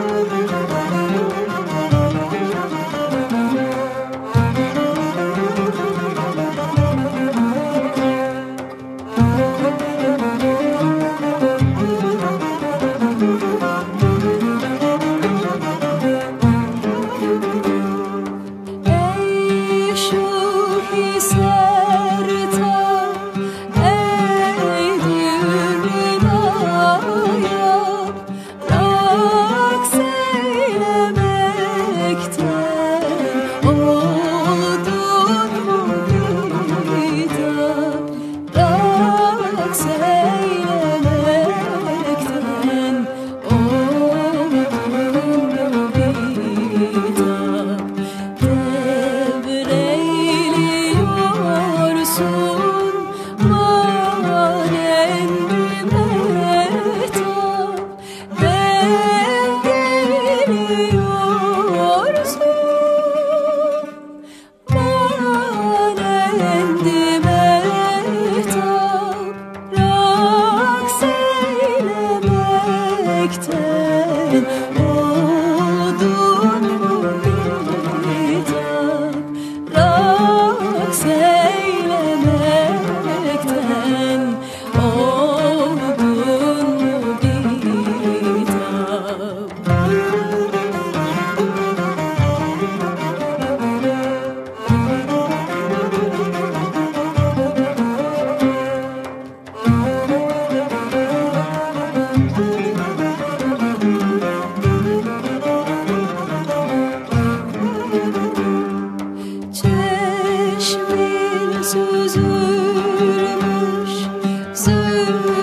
Ey Devreyliyorsun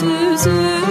To üzüm